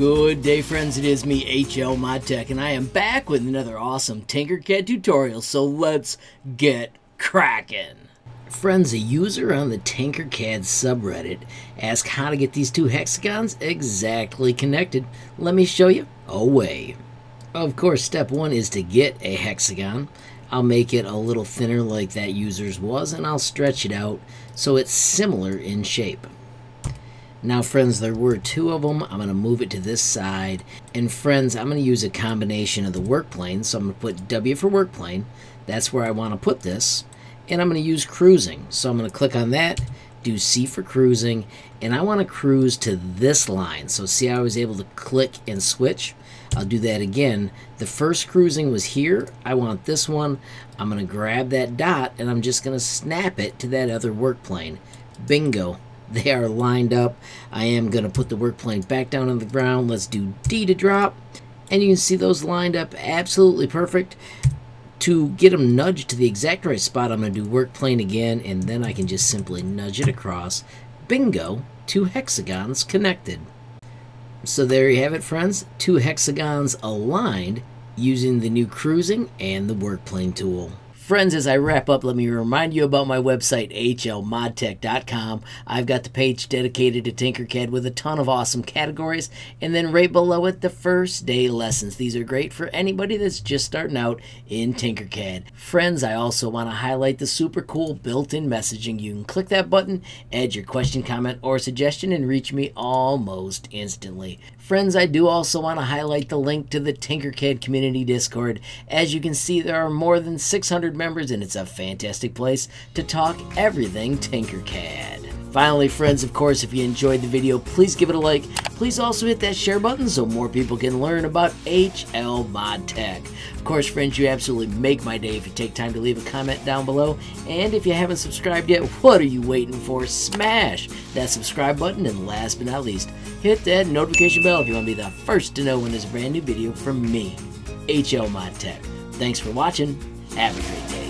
Good day friends, it is me HL ModTech and I am back with another awesome Tinkercad tutorial, so let's get cracking. Friends, a user on the Tinkercad subreddit asked how to get these two hexagons exactly connected. Let me show you a way. Of course, step one is to get a hexagon. I'll make it a little thinner like that user's was and I'll stretch it out so it's similar in shape. Now, friends, there were two of them. I'm going to move it to this side. And, friends, I'm going to use a combination of the work plane. So I'm going to put W for work plane. That's where I want to put this. And I'm going to use cruising. So I'm going to click on that, do C for cruising, and I want to cruise to this line. So see how I was able to click and switch? I'll do that again. The first cruising was here. I want this one. I'm going to grab that dot, and I'm just going to snap it to that other work plane. Bingo. They are lined up. I am going to put the work plane back down on the ground. Let's do D to drop. And you can see those lined up absolutely perfect. To get them nudged to the exact right spot, I'm going to do work plane again, and then I can just simply nudge it across. Bingo, two hexagons connected. So there you have it, friends. Two hexagons aligned using the new cruising and the work plane tool. Friends, as I wrap up, let me remind you about my website, hlmodtech.com. I've got the page dedicated to Tinkercad with a ton of awesome categories, and then right below it, the first day lessons. These are great for anybody that's just starting out in Tinkercad. Friends, I also want to highlight the super cool built-in messaging. You can click that button, add your question, comment, or suggestion, and reach me almost instantly. Friends, I do also want to highlight the link to the Tinkercad Community Discord. As you can see, there are more than 600 members, and it's a fantastic place to talk everything Tinkercad. Finally, friends, of course, if you enjoyed the video, please give it a like. Please also hit that share button so more people can learn about HL ModTech. Of course, friends, you absolutely make my day if you take time to leave a comment down below. And if you haven't subscribed yet, what are you waiting for? Smash that subscribe button, and last but not least, hit that notification bell if you want to be the first to know when there's a brand new video from me, HL ModTech. Thanks for watching. Have a great day.